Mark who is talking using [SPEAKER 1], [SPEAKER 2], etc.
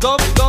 [SPEAKER 1] Top